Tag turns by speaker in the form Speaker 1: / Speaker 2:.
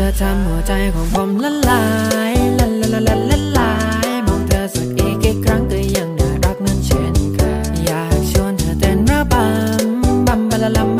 Speaker 1: เธอทำหัวใจของผมละลายละละละละละลายมองเธอสักอีกครั้งก็ยังน่ารักนั้นเช่นเคยอยากชวนเธอเต้นระบำบำบะละลำ